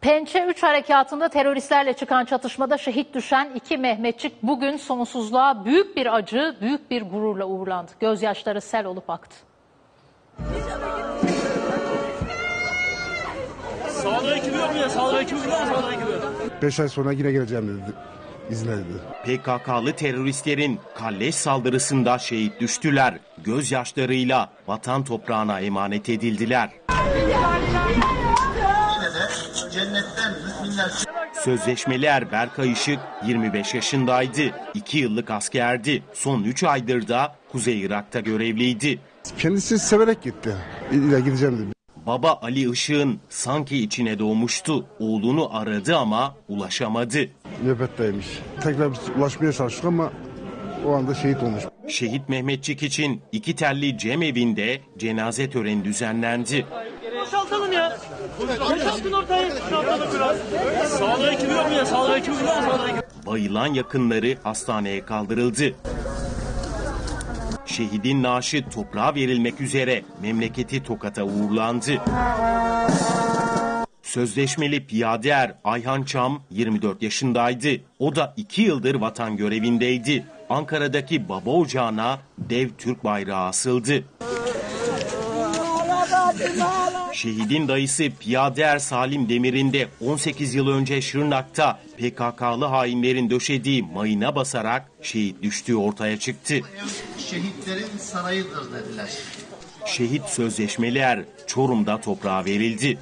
Pençe 3 harekatında teröristlerle çıkan çatışmada şehit düşen iki Mehmetçik bugün sonsuzluğa büyük bir acı, büyük bir gururla uğurlandı. Gözyaşları sel olup aktı. Sağlık ekibi yok mu ya? Sağlık ekibi biliyor musun? Sağlık ekibi. 5 ay sonra yine geleceğim dedi. İzne dedi. PKK'lı teröristlerin kalleş saldırısında şehit düştüler. Gözyaşlarıyla vatan toprağına emanet edildiler. Sözleşmeli er Berkay Işık 25 yaşındaydı. 2 yıllık askerdi. Son 3 aydır da Kuzey Irak'ta görevliydi. Kendisi severek gitti. İle gideceğim dedi. Baba Ali Işık'ın sanki içine doğmuştu. Oğlunu aradı ama ulaşamadı. Nöbetteymiş. Tekrar ulaşmaya çalıştık ama o anda şehit olmuş. Şehit Mehmetçik için iki telli cemevinde cenaze töreni düzenlendi. Boşaltalım ya. Boşaltın biraz. Sağlık ekibi yok mu ya? Sağlık ekibi? Sağlık ekibi. Bayılan yakınları hastaneye kaldırıldı. Şehidin naaşı toprağa verilmek üzere memleketi Tokat'a uğurlandı. Sözleşmeli piyade er Ayhan Çam 24 yaşındaydı. O da 2 yıldır vatan görevindeydi. Ankara'daki baba ocağına dev Türk bayrağı asıldı. Şehidin dayısı piyade er Salim Demir'in de 18 yıl önce Şırnak'ta PKK'lı hainlerin döşediği mayına basarak şehit düştüğü ortaya çıktı. şehitlerin sarayıdır dediler. Şehit sözleşmeli er Çorum'da toprağa verildi.